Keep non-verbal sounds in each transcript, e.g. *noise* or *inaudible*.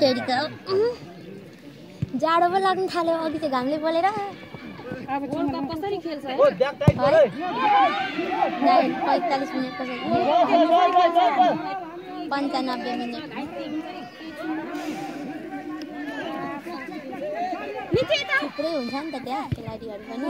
तेरिका जाडो पो लाग्नु थाल्यो अघि चाहिँ घामले बोलेर अब वर्ल्ड कप कसरी खेल्छ है? पैँतालिस मिनट पन्चानब्बे मिनट। थुप्रै हुन्छ नि त त्यहाँ खेलाडीहरू पनि।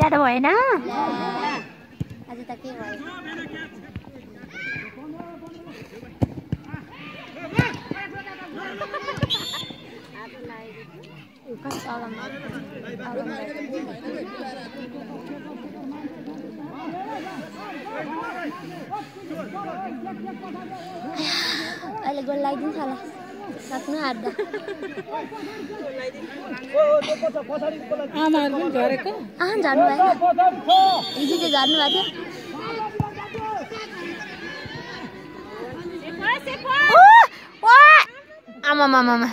जाडो भएन आज त के भयो अहिले गोल लगाइदिन्छ होला सक्नु अँ झर्नु भएन हिजो चाहिँ झर्नु भएको थियो आमामामा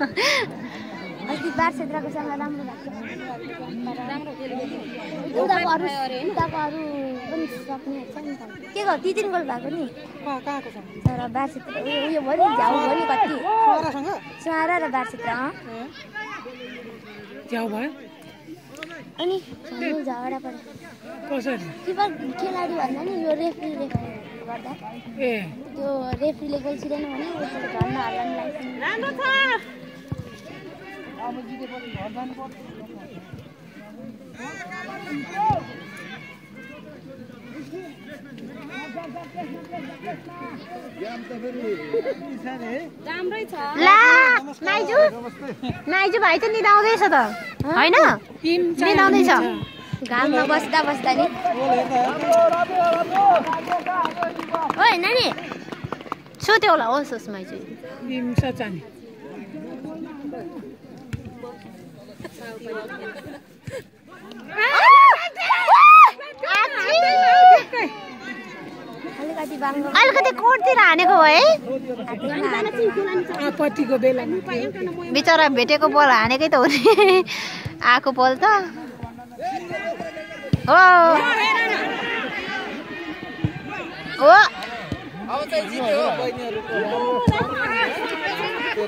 अस्ति बार क्षेत्रकोसँग राम्रो भएको छ उताको अरू उताको अरू पनि सक्ने छ नि त के गर्यो ती तिन गोल भएको नि कहाँ कहाँको छ तर बार क्षेत्र उयो भयो नि झ्याउ भयो नि कति सुहारा र बार क्षेत्र अँ च्याउ भयो अनि झगडा पऱ्यो कसरी किपर खेलाडी भन्दा नि यो रेफ्री रेफ्री गर्दा ए त्यो रेफ्रीले गोल छिरेन भने उसले झन् हाल्ला नाइजु। नाइजु भाइ चाहिँ निदाउँदैछ त। होइन? निदाउँदैछ। घाममा बस्दा बस्दा नि। ओइ नानी। सोध्यो होला होस् होस् माइजु। अलिकति कोटतिर हानेको हो है। बिचरा भेटेको बल हानेकै त हो नि। आएको बल त। हो।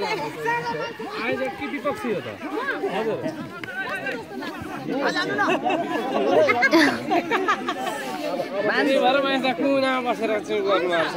आयोजक कि विपक्षी हो त। हजुर। मान्छे भएर म यता कुनामा बसेर चाहिँ गर्नुभएको छ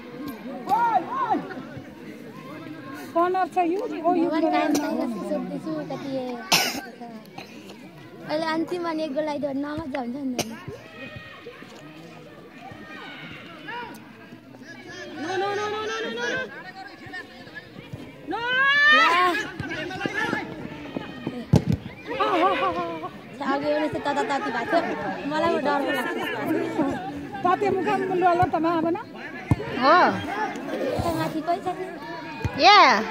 कलर छ यो कति अहिले अनि एक गोल लगाइदियो भने नमजा भएको थियो मलाई डर लाग्छ मुखा त माथि पैसा Yeah.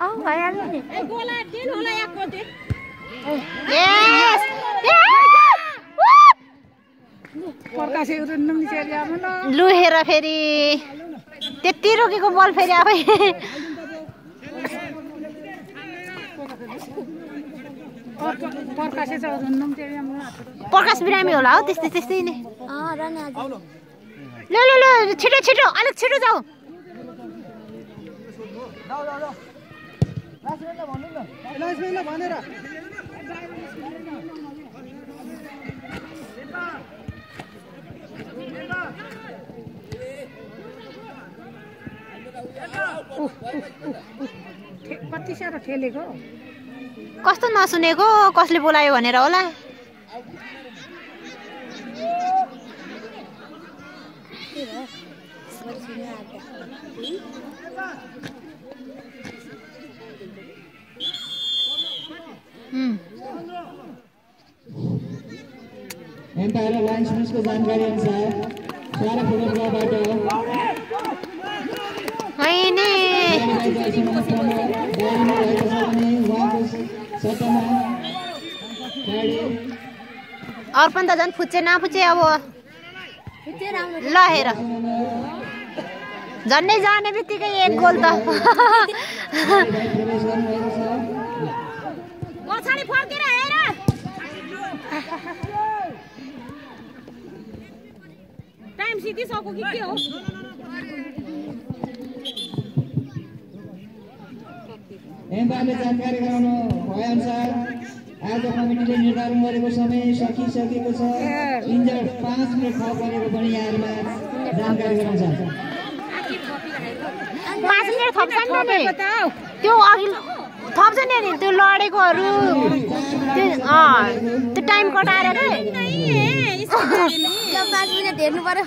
Oh, I am in it. Yes! लु हेर फेरि। त्यति रोकेको बल फेरि आफै। प्रकाश बिरामी होला हौ त्यस्तै त्यस्तै नै। ल ल ल छिटो छिटो अलिक छिटो जाऊ। ठे- कति साह्रो ठेलेको कस्तो नसुनेको? कसले बोलायो भनेर होला? जानकारी अनुसार होइन अर्पण त झन् फुच्चे नफुच्चे अब ल हेर झन्डै जाने बित्तिकै एक गोल त पछाडि फर्केर हेर टाइम सिद्धिसक्यो कि के हो? एम्पायरले जानकारी गराउनु भएअनुसार आज कमिटीले निर्धारण गरेको समय सकिसकेको छ। इन्जर्ड पाँच मिनट थप गरेको पनि यहाँहरूमा जानकारी गराउँछ। पाँच मिनट थप्छन् नि त्यो अघि थप्छ नि नि त्यो लडेकोहरू त्यो टाइम कटाएर के पाँच मिनट हेर्नु पर्यो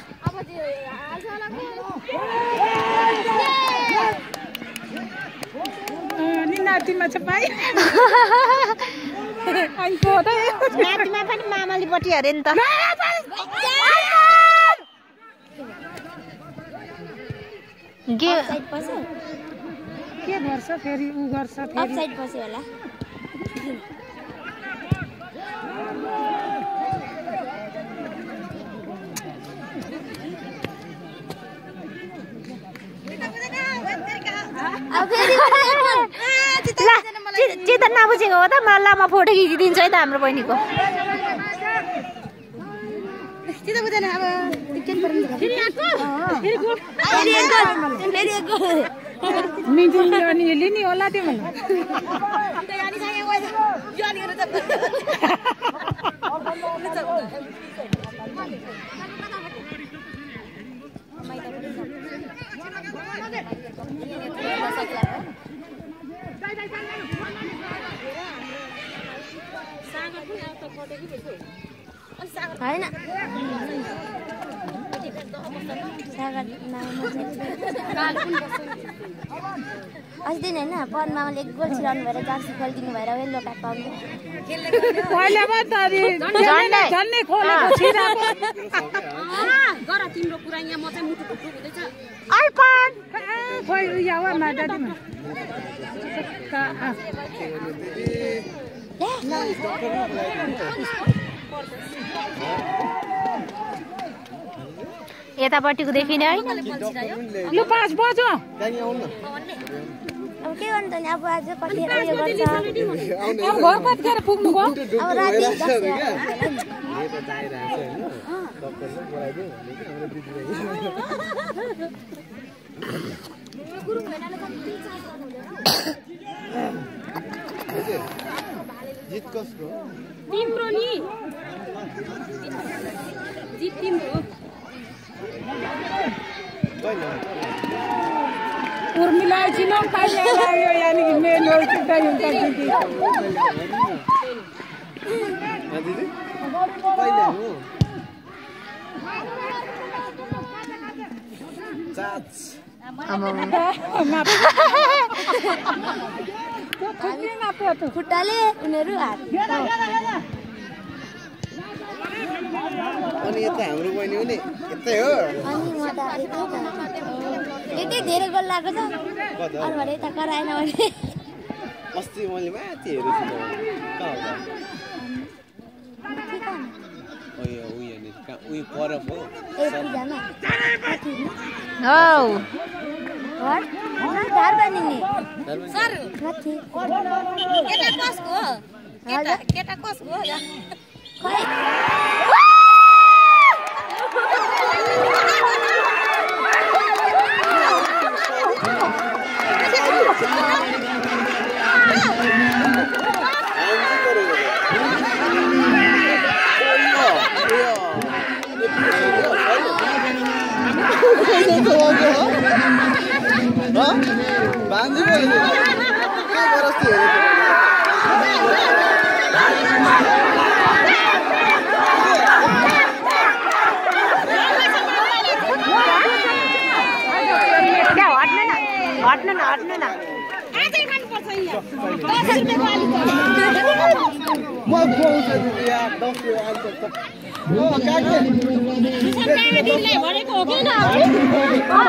निनातिमा छ पाइ नातिमा पनि मामालीपट्टि अरे नि त के गर्छ फेरि ऊ गर्छ होला ला चि- चित्त नबुझेको हो त मलाई लामा फोटो खिचिदिन्छ है त हाम्रो बहिनीको। बुझेन अब एकछिन पर्नु फेरि फेरि एक गोल फेरि एक गोल मिजिङ अनि लिने होला तिमीलाई होइन सागर अस्ति दिन होइन पवन मामाले एक गोल छिराउनु भएर जर्सी खोलिदिनु भएर वेल्लो काट पाउनु तिम्रो कुरा यहाँ म चाहिँ मुटु हुँदैछ खोइ यतापट्टिको देखिने है लु पाँच बज्यो। अब के गर्नु त नि? अब आज कति उयो गर्छ? अब घर कतिखेर पुग्नु भयो? अब राति *laughs* दस बजे तिम्रो नि। जित तिम्रो। हो उर्मिला पाइला लाग्यो रोड छुट्टै हुन्छ दिदी। त *laughs* खुट्टाले उनीहरू हात। अनि यता हाम्रो बहिनी पनि यतै हो। अनि म त यतै धेरै गोल लाग्यो त अरू भने यता कराएन भने। अस्ति मैले माथि हेरेको छु हो उयो पर पो ए पूजामा हौ घर धार बनिने सर माथि केटा कसको हो केटा हजुर केटा कसको हो खै हट्नु न हट्नु न म